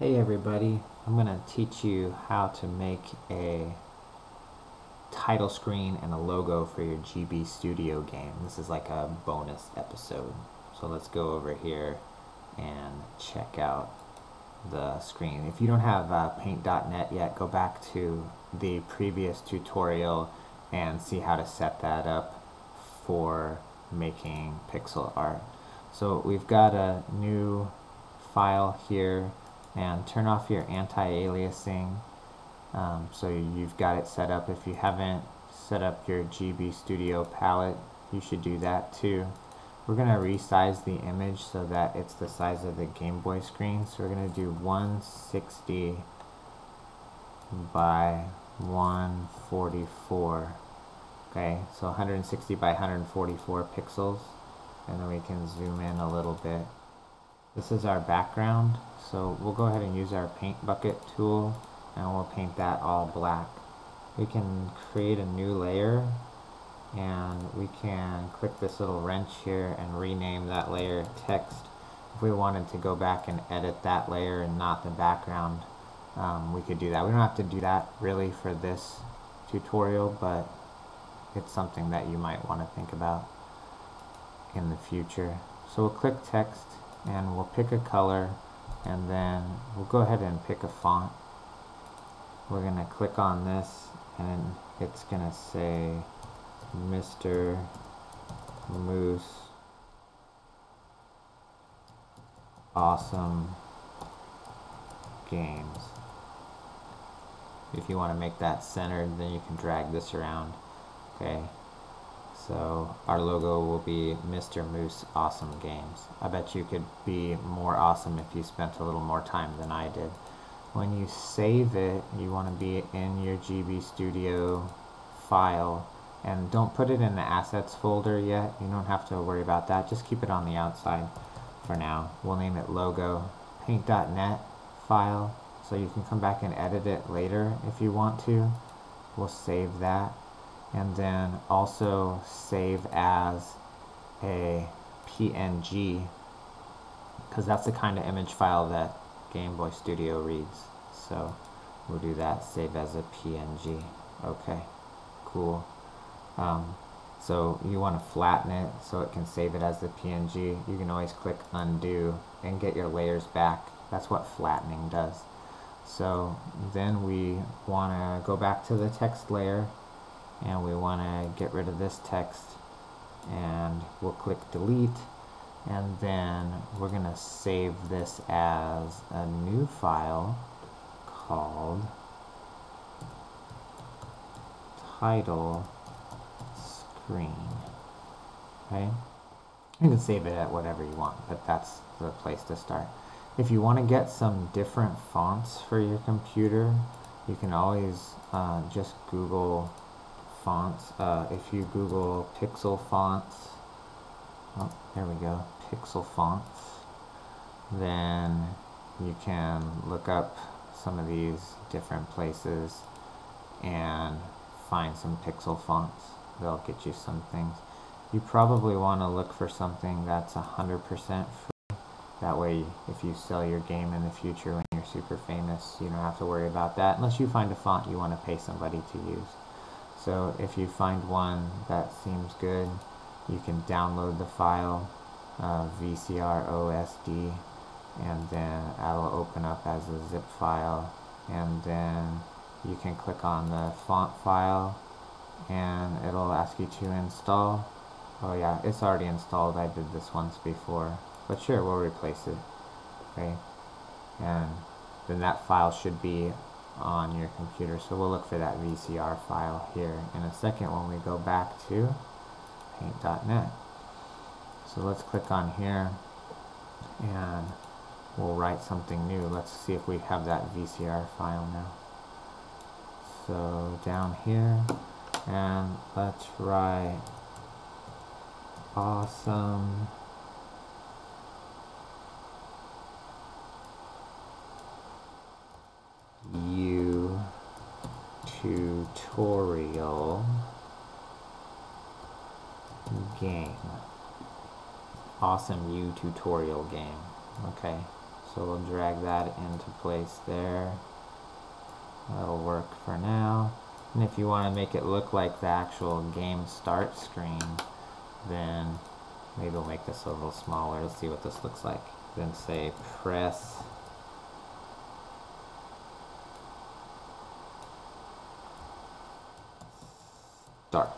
Hey everybody, I'm going to teach you how to make a title screen and a logo for your GB Studio game. This is like a bonus episode. So let's go over here and check out the screen. If you don't have uh, paint.net yet, go back to the previous tutorial and see how to set that up for making pixel art. So we've got a new file here and turn off your anti-aliasing um, so you've got it set up. If you haven't set up your GB Studio palette you should do that too. We're going to resize the image so that it's the size of the Game Boy screen. So we're going to do 160 by 144 okay? So 160 by 144 pixels. And then we can zoom in a little bit this is our background so we'll go ahead and use our paint bucket tool and we'll paint that all black. We can create a new layer and we can click this little wrench here and rename that layer text. If we wanted to go back and edit that layer and not the background, um, we could do that. We don't have to do that really for this tutorial, but it's something that you might want to think about in the future. So we'll click text and we'll pick a color and then we'll go ahead and pick a font we're gonna click on this and it's gonna say Mr. Moose Awesome Games if you want to make that centered then you can drag this around okay so our logo will be Mr. Moose Awesome Games. I bet you could be more awesome if you spent a little more time than I did. When you save it, you want to be in your GB Studio file and don't put it in the assets folder yet. You don't have to worry about that. Just keep it on the outside for now. We'll name it logo paint.net file so you can come back and edit it later if you want to. We'll save that and then also save as a PNG because that's the kind of image file that Game Boy Studio reads. So we'll do that save as a PNG okay cool. Um, so you want to flatten it so it can save it as the PNG you can always click undo and get your layers back. That's what flattening does. So then we want to go back to the text layer and we want to get rid of this text and we'll click delete and then we're going to save this as a new file called title screen okay you can save it at whatever you want but that's the place to start. If you want to get some different fonts for your computer you can always uh, just google fonts. Uh, if you Google Pixel fonts, oh, there we go, Pixel fonts, then you can look up some of these different places and find some Pixel fonts. They'll get you some things. You probably want to look for something that's 100% free. That way, if you sell your game in the future when you're super famous, you don't have to worry about that unless you find a font you want to pay somebody to use. So if you find one that seems good, you can download the file uh, VCR OSD and then that'll open up as a zip file and then you can click on the font file and it'll ask you to install. Oh yeah it's already installed. I did this once before but sure we'll replace it okay and then that file should be on your computer. So we'll look for that VCR file here in a second when we go back to paint.net. So let's click on here and we'll write something new. Let's see if we have that VCR file now. So down here and let's write awesome tutorial game. Awesome U tutorial game. Okay, So we'll drag that into place there. That'll work for now. And if you want to make it look like the actual game start screen, then maybe we'll make this a little smaller. Let's see what this looks like. Then say press start.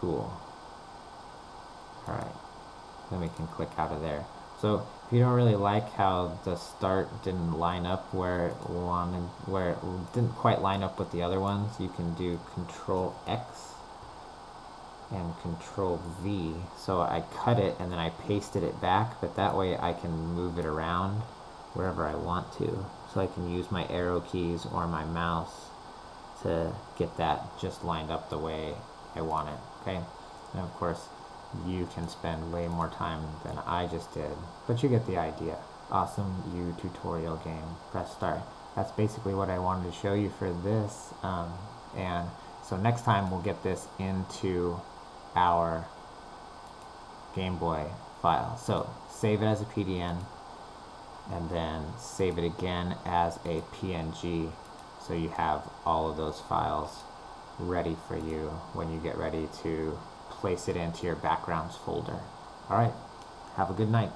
Cool. Alright. Then we can click out of there. So if you don't really like how the start didn't line up where it wanted, where it didn't quite line up with the other ones, you can do Control X and Control V. So I cut it and then I pasted it back, but that way I can move it around wherever I want to. So I can use my arrow keys or my mouse to get that just lined up the way I want it, okay? And of course, you can spend way more time than I just did, but you get the idea. Awesome U tutorial game, press start. That's basically what I wanted to show you for this, um, and so next time we'll get this into our Game Boy file. So save it as a PDN, and then save it again as a PNG so you have all of those files ready for you when you get ready to place it into your backgrounds folder. All right, have a good night.